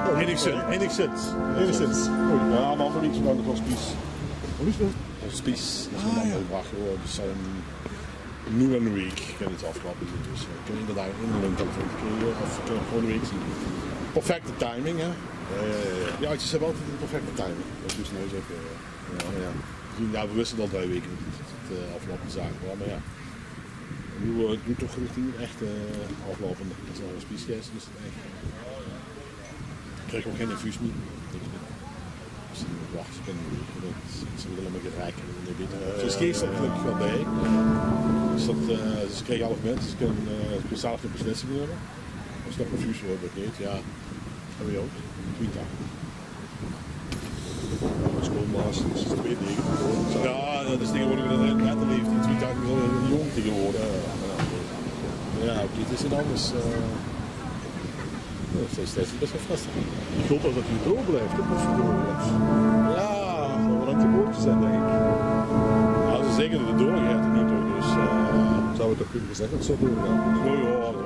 Enigszins. Enigszins. Enigszins. Oei. Ja, een andere week van de hospice. Hoe is het? Hospice. Dat is Ah, een ja. andere dag. hoor. Dus nu en een week kan het afklappen. Dus uh, ik kan inderdaad in een telefoon krijgen. Of ik kan gewoon een week zien. Perfecte timing, hè? Eh, Ja, het is wel altijd de perfecte timing. Dat is dus nou zeggen. Ja, ja. Ja, we wisten al drie weken dat het uh, afgelopen zaken was. Maar ja. Nu het nu toch richting echt uh, aflopende. Dat is al een spiesgeest. Dus echt. Ik krijg ook geen infuus meer. Dus ik ze willen me geraken. Ze is gisteren gelukkig wel bij. Dus, dat, uh, ik kreeg half mensen. Ze kunnen uh, speciaal geen beslissing nemen. Als dat infuus wordt, dat niet. Ja, dat hebben we ook. Tweet Schoolmaas, dus het is twee negen geworden. Ja, dat is tegenwoordig een net heeft die eigenlijk wel een jong tegenwoordig. Ja, oké, het is een anders. Uh, dat is steeds best wel vast. Ik hoop dat hij door blijft, hè, of. Ja, Dat zal wel aan het woordje zijn, denk ik. ja, ze zeggen dat het doorgaat nu toch, dus. Uh, Zou het toch kunnen zeggen dat het zo doorgaan? oh ja, dat